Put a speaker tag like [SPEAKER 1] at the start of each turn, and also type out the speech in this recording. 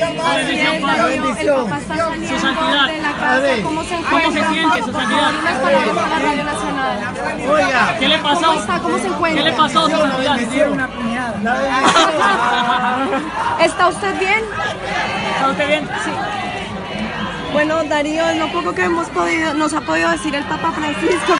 [SPEAKER 1] La bendición, Padre.
[SPEAKER 2] El Papa está saliendo
[SPEAKER 1] Su
[SPEAKER 2] de la casa. ¿Cómo se
[SPEAKER 1] ¿Cómo se
[SPEAKER 2] encuentra?
[SPEAKER 1] siente, su santidad?
[SPEAKER 2] unas palabras para Radio Nacional.
[SPEAKER 3] Oiga,
[SPEAKER 1] ¿Qué le
[SPEAKER 2] ¿Cómo
[SPEAKER 1] pasó?
[SPEAKER 2] está? ¿Cómo se encuentra?
[SPEAKER 1] ¿Qué le pasó, su santidad?
[SPEAKER 3] la bendición.
[SPEAKER 2] ¿Está usted bien?
[SPEAKER 1] ¿Está usted bien? Sí.
[SPEAKER 2] Bueno, Darío, es lo poco que hemos podido, nos ha podido decir el Papa Francisco.